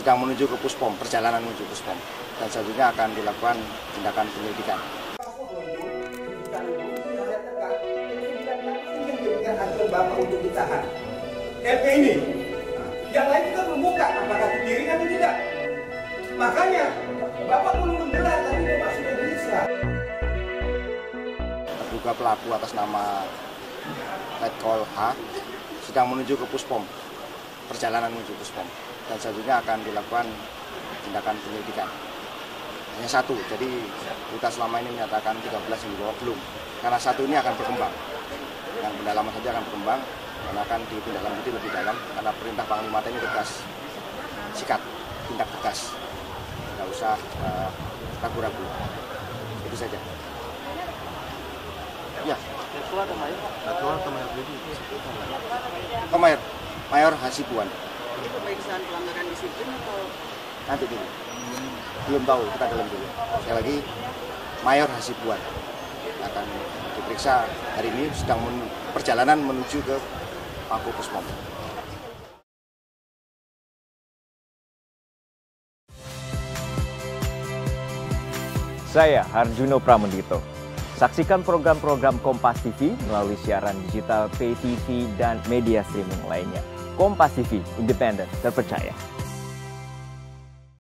sedang menuju ke Puspom, perjalanan menuju Puspom. Dan selanjutnya akan dilakukan tindakan penyelidikan. Bapak untuk ditahan. LP ini, yang lain kita apakah diri atau tidak. Makanya Bapak belum tapi Bapak sudah bisa. Terduga pelaku atas nama Letkol H sedang menuju ke Puspom, perjalanan menuju Puspom. Dan selanjutnya akan dilakukan tindakan penyelidikan. Hanya satu, jadi kita selama ini menyatakan 13 yang dibawa belum. Karena satu ini akan berkembang. Yang pendalaman saja akan berkembang dan akan ditindaklanjuti lebih dalam karena perintah Panglima TNI tegas. Sikat, tindak tegas. Tidak usah eh, ragu-ragu. Itu saja. Ya, Ketua atau mayor? Ketua atau mayor? Oh, Mayor, Mayor Hasibuan. Ini pemeriksaan pelanggaran disiplin atau Nanti dulu. Belum tahu, kita dalam dulu. Sekali lagi, Mayor Hasibuan akan diperiksa hari ini sedang men- perjalanan menuju ke Mako Puspom. Saya Harjuno Pramendito. Saksikan program-program Kompas TV melalui siaran digital, pay TV, dan media streaming lainnya. Kompas TV, independen, terpercaya.